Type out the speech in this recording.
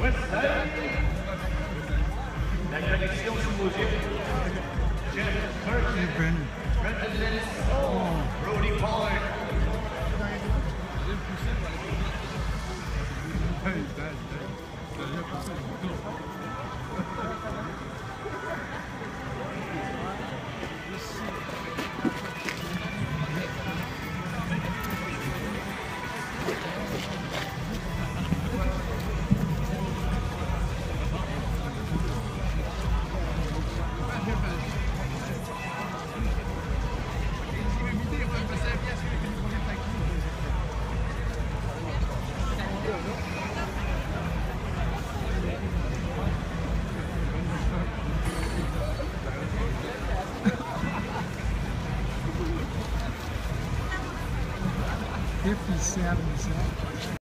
Westside, la Brendan Dennis, Brody Pollard. Hey, that, that, 57.